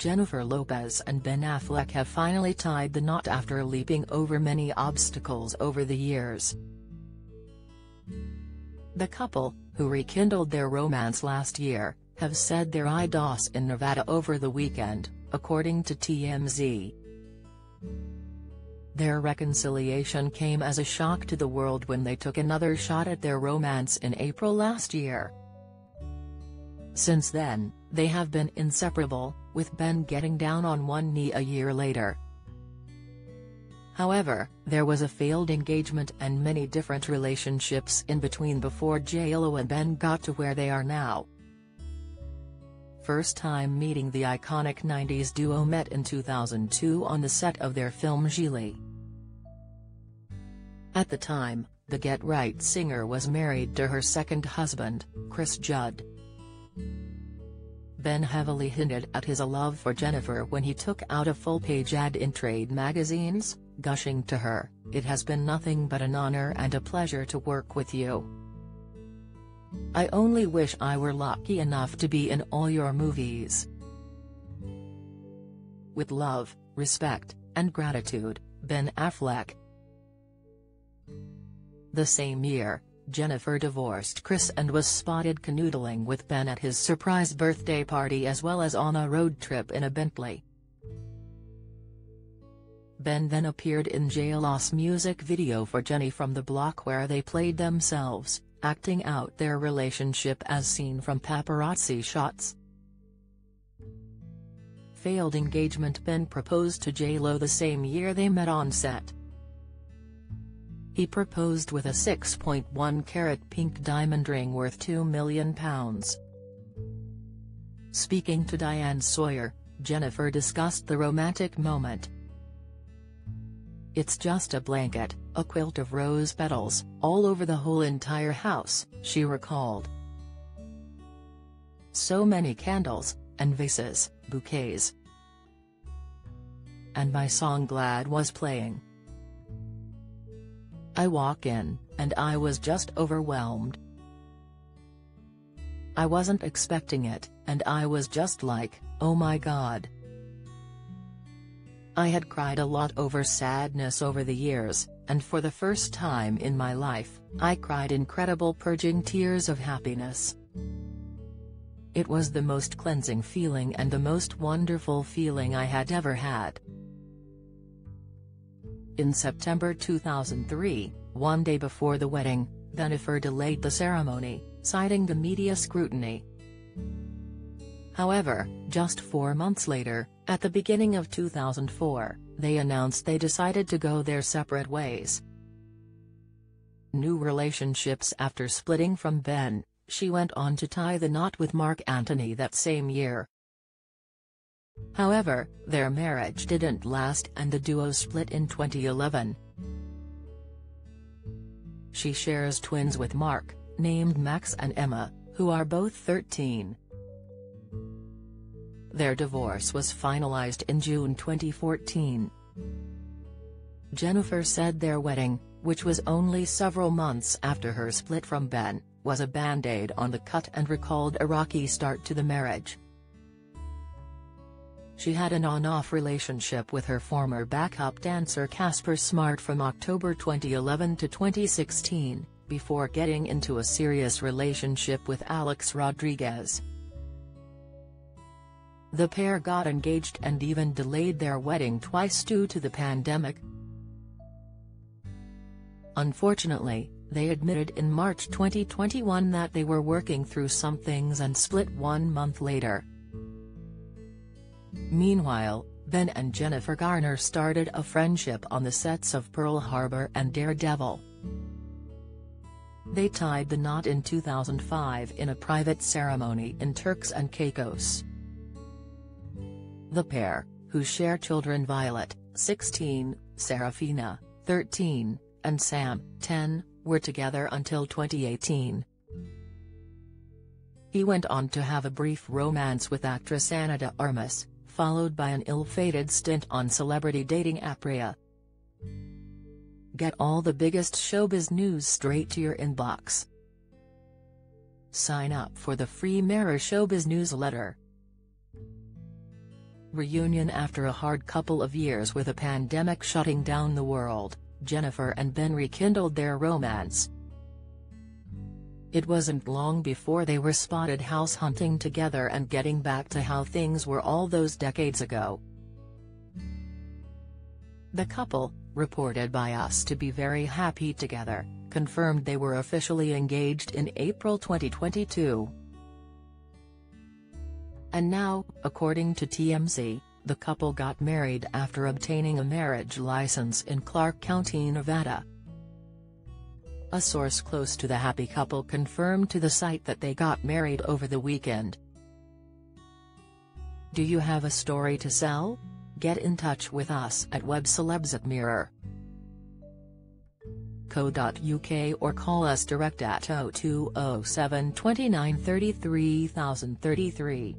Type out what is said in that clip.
Jennifer Lopez and Ben Affleck have finally tied the knot after leaping over many obstacles over the years. The couple, who rekindled their romance last year, have said their IDOS in Nevada over the weekend, according to TMZ. Their reconciliation came as a shock to the world when they took another shot at their romance in April last year. Since then, they have been inseparable, with Ben getting down on one knee a year later. However, there was a failed engagement and many different relationships in between before JLo and Ben got to where they are now. First time meeting the iconic 90s duo met in 2002 on the set of their film Gigli. At the time, the Get Right singer was married to her second husband, Cris Judd. Ben heavily hinted at his love for Jennifer when he took out a full-page ad in trade magazines, gushing to her, It has been nothing but an honor and a pleasure to work with you. I only wish I were lucky enough to be in all your movies. With love, respect, and gratitude, Ben Affleck. The same year, Jennifer divorced Cris and was spotted canoodling with Ben at his surprise birthday party as well as on a road trip in a Bentley. Ben then appeared in JLo's music video for Jenny from the Block where they played themselves, acting out their relationship as seen from paparazzi shots. Failed engagement Ben proposed to J-Lo the same year they met on set. He proposed with a 6.1 carat pink diamond ring worth £2 million. Speaking to Diane Sawyer, Jennifer discussed the romantic moment. It's just a blanket, a quilt of rose petals, all over the whole entire house, she recalled. So many candles, and vases, bouquets. And my song Glad was playing. I walk in, and I was just overwhelmed. I wasn't expecting it, and I was just like, oh my god. I had cried a lot over sadness over the years, and for the first time in my life, I cried incredible purging tears of happiness. It was the most cleansing feeling and the most wonderful feeling I had ever had. In September 2003, one day before the wedding, Jennifer delayed the ceremony, citing the media scrutiny. However, just four months later, at the beginning of 2004, they announced they decided to go their separate ways. New relationships After splitting from Ben, she went on to tie the knot with Marc Anthony that same year. However, their marriage didn't last and the duo split in 2011. She shares twins with Marc, named Max and Emma, who are both 13. Their divorce was finalized in June 2014. Jennifer said their wedding, which was only several months after her split from Ben, was a band-aid on the cut and recalled a rocky start to the marriage. She had an on-off relationship with her former backup dancer Casper Smart from October 2011 to 2016, before getting into a serious relationship with Alex Rodriguez. The pair got engaged and even delayed their wedding twice due to the pandemic. Unfortunately, they admitted in March 2021 that they were working through some things and split one month later. Meanwhile, Ben and Jennifer Garner started a friendship on the sets of Pearl Harbor and Daredevil. They tied the knot in 2005 in a private ceremony in Turks and Caicos. The pair, who share children Violet, 16, Seraphina, 13, and Sam, 10, were together until 2018. He went on to have a brief romance with actress Ana de Armas, followed by an ill-fated stint on celebrity dating app Raya. Get all the biggest showbiz news straight to your inbox. Sign up for the free Mirror Showbiz newsletter. Reunion After a hard couple of years with a pandemic shutting down the world, Jennifer and Ben rekindled their romance. It wasn't long before they were spotted house hunting together and getting back to how things were all those decades ago. The couple, reported by us to be very happy together, confirmed they were officially engaged in April 2022. And now, according to TMZ, the couple got married after obtaining a marriage license in Clark County, Nevada. A source close to the happy couple confirmed to the site that they got married over the weekend. Do you have a story to sell? Get in touch with us at webcelebs at or call us direct at 0207 29 33 033.